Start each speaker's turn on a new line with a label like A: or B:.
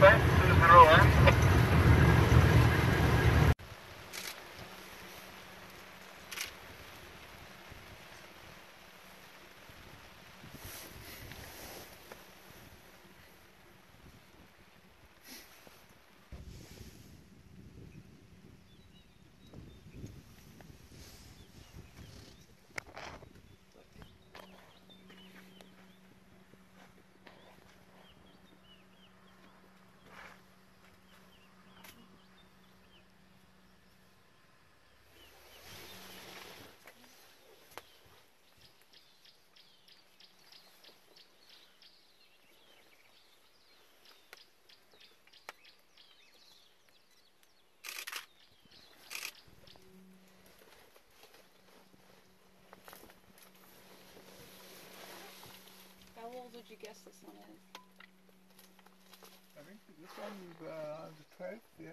A: back to the rower would you guess this one is?
B: I think this one is uh, the 12th, yes.